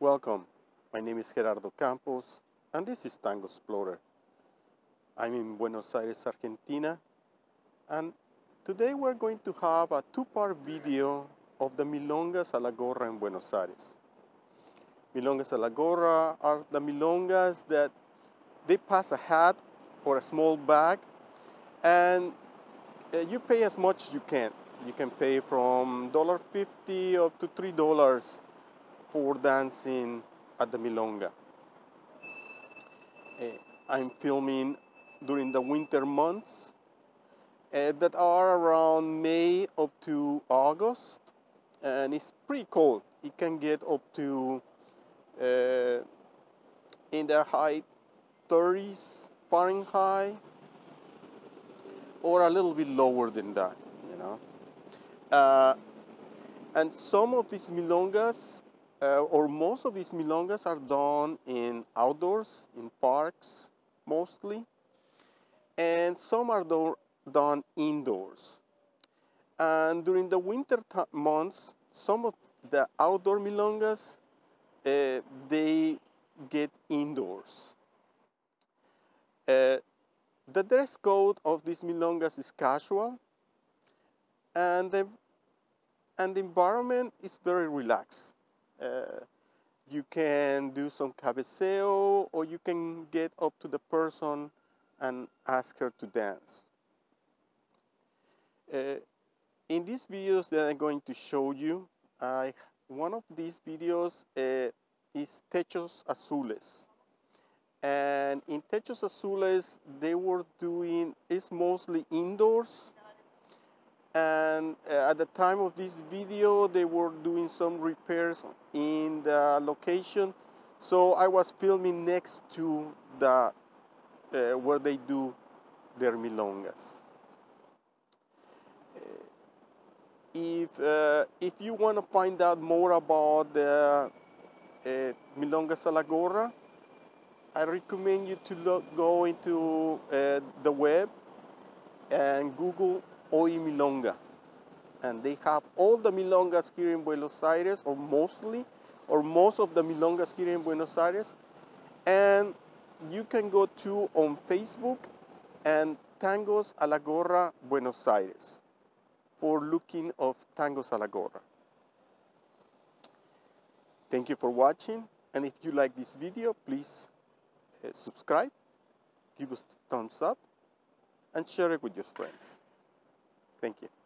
Welcome. My name is Gerardo Campos, and this is Tango Explorer. I'm in Buenos Aires, Argentina, and today we're going to have a two-part video of the milongas a la gorra in Buenos Aires. Milongas a la gorra are the milongas that they pass a hat or a small bag, and uh, you pay as much as you can. You can pay from $1.50 up to $3 for dancing at the Milonga. Uh, I'm filming during the winter months uh, that are around May up to August and it's pretty cold. It can get up to uh, in the high 30s Fahrenheit or a little bit lower than that, you know. Uh, and some of these milongas uh, or most of these milongas are done in outdoors, in parks mostly, and some are do done indoors. And during the winter months, some of the outdoor milongas, uh, they get indoors. Uh, the dress code of these milongas is casual, and the, and the environment is very relaxed. Uh, you can do some cabeceo or you can get up to the person and ask her to dance. Uh, in these videos that I'm going to show you, I, one of these videos uh, is Techos Azules. And in Techos Azules, they were doing, it's mostly indoors, and uh, at the time of this video they were doing some repairs in the location. So I was filming next to the uh, where they do their milongas. Uh, if uh, if you want to find out more about the uh, milongas a I recommend you to look, go into the web and Google Hoy Milonga. And they have all the milongas here in Buenos Aires, or mostly, or most of the milongas here in Buenos Aires. And you can go to on Facebook and Tangos a la Gorra Buenos Aires for looking of Tangos a la Gorra. Thank you for watching. And if you like this video, please uh, subscribe, give us thumbs up, and share it with your friends. Thank you.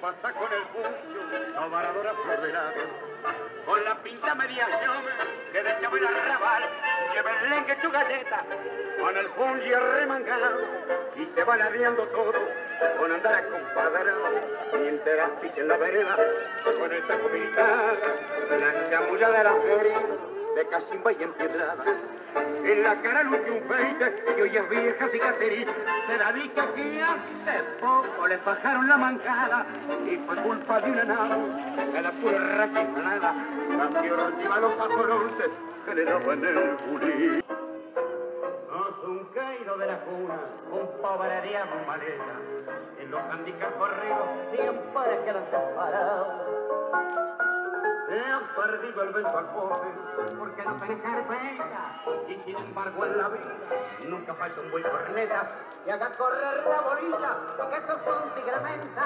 pasa con el pucho, la varadora flor de labio, con la pinta mediación que de el arrabal, lleva el lengue tu galleta, con el fungi remangado, y te va ladeando todo, con andar a compadre, mientras pique en la vereda, con esta comida, la chamulla de la feria de Casimba y empiedrada. En la cara luce un peite y hoy es vieja cicatriz. Se la dice que hace poco le bajaron la mancada y fue culpa de una nave de la pura rachiflada. Cambió encima los pajorontes que le daban el bulín. No un caído de la cuna, un pobre diablo maleta. En los handicaps corridos siempre que los parado. He perdido el vento al pobre porque no tenés carpeta y sin embargo en la vida nunca falta un buen corneta que haga correr la bolita que estos son tigramenta.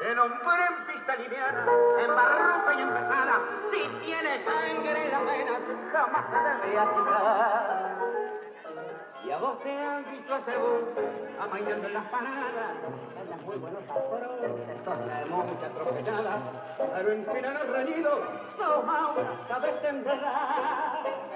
El hombre en pista liviana en barroca y empezada si tiene sangre en la vena jamás se debe achicar y a vos te han visto ese bus amainando en las paradas andas muy buenos afrontes son mucha atropellada. Pero en fin el reñido no maura sabes enredar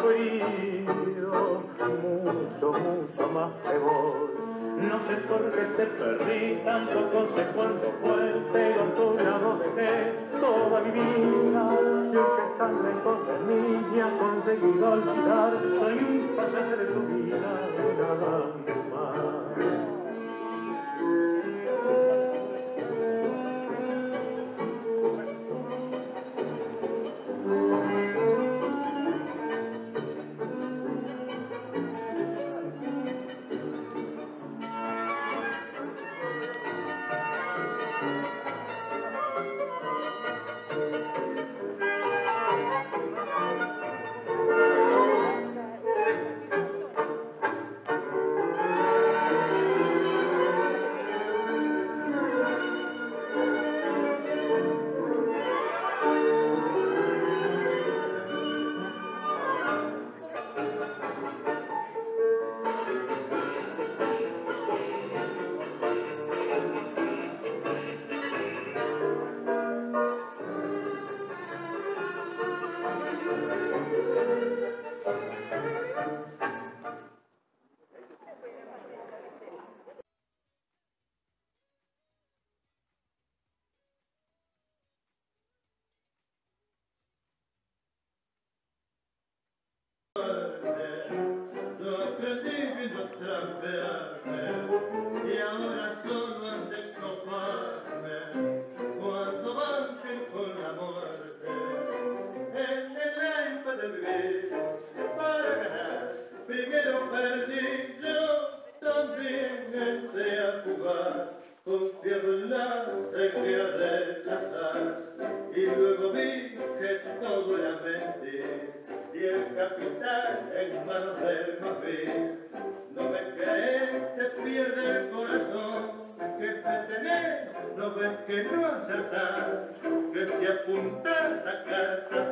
sufrido mucho, mucho más que vos. No sé por qué te perdí, tampoco sé cuándo fue, pero tú ya lo dejé toda mi vida. Y aunque estás lejos de mí, conseguido olvidar, soy un pasaje de tu vida, capitán en manos del mafia. No me crees que pierde el corazón, que tener, no ves que no acertar, que si apuntas a cartas